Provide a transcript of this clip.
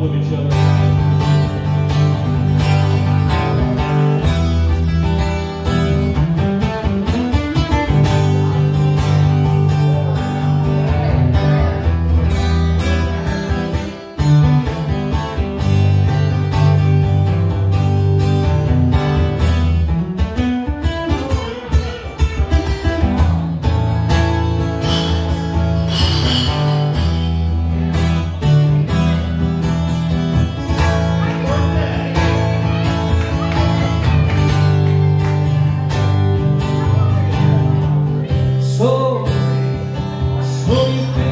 with each other. Boom.